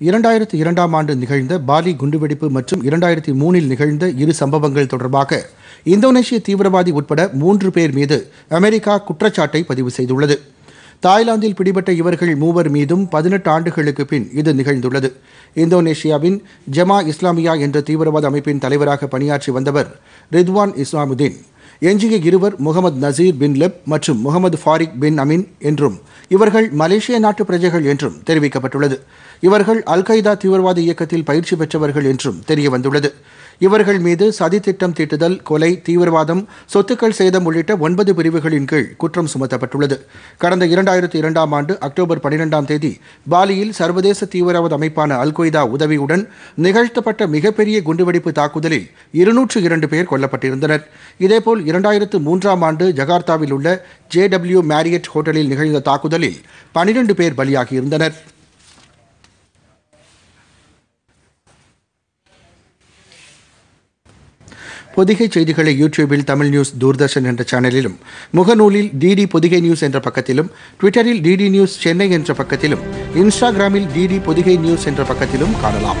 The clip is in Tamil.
இரண்டாயிரத்தி இரண்டாம் ஆண்டு நிகழ்ந்த பாலி குண்டுவெடிப்பு மற்றும் இரண்டாயிரத்தி மூணில் நிகழ்ந்த இரு சம்பவங்கள் தொடர்பாக இந்தோனேஷிய தீவிரவாதி உட்பட மூன்று பேர் மீது அமெரிக்கா குற்றச்சாட்டை பதிவு செய்துள்ளது. தாய்லாந்தில் பிடிபட்ட இவர்கள் மூவர் மீதும் பதினெட்டு ஆண்டுகளுக்கு பின் இது நிகழ்ந்துள்ளது. இந்தோனேஷியாவின் ஜமா இஸ்லாமியா என்ற தீவிரவாத அமைப்பின் தலைவராக பணியாற்றி வந்தவர் ரித்வான் இஸ்லாமுதீன். எஞ்சிய இருவர் முகமது நசீர் பின் லெப் மற்றும் முகமது ஃபாரிக் பின் அமின் என்றும் இவர்கள் மலேசிய நாட்டு பிரஜைகள் என்றும் தெரிவிக்கப்பட்டுள்ளது. இவர்கள் அல் கைதா தீவிரவாத இயக்கத்தில் பயிற்சி பெற்றவர்கள் என்றும் தெரியவந்துள்ளது. இவர்கள் மீது சதித்திட்டம் தீட்டுதல் கொலை தீவிரவாதம் சொத்துக்கள் சேதம் உள்ளிட்ட ஒன்பது பிரிவுகளின் கீழ் குற்றம் சுமத்தப்பட்டுள்ளது. கடந்த இரண்டாயிரத்தி இரண்டாம் ஆண்டு அக்டோபர் பனிரெண்டாம் தேதி பாலியில் சர்வதேச தீவிரவாத அமைப்பான அல் கொய்தா உதவியுடன் நிகழ்த்தப்பட்ட மிகப்பெரிய குண்டுவெடிப்பு தாக்குதலில் இருநூற்று இரண்டு பேர் கொல்லப்பட்டிருந்தனர். இதேபோல் இரண்டாயிரத்து மூன்றாம் ஆண்டு ஜகார்த்தாவில் உள்ள ஜே டபிள்யூ மேரியட் ஹோட்டலில் நிகழ்ந்த தாக்குதலில் பனிரெண்டு பேர் பலியாகியிருந்தனர். பொதிகை செய்திகளை யூடியூபில் தமிழ் நியூஸ் தூர்தர்ஷன் என்ற சேனலிலும் முகநூலில் டிடி பொதிகை நியூஸ் என்ற பக்கத்திலும் ட்விட்டரில் டிடி நியூஸ் சென்னை என்ற பக்கத்திலும் இன்ஸ்டாகிராமில் டிடி பொதிகை நியூஸ் என்ற பக்கத்திலும் காணலாம்.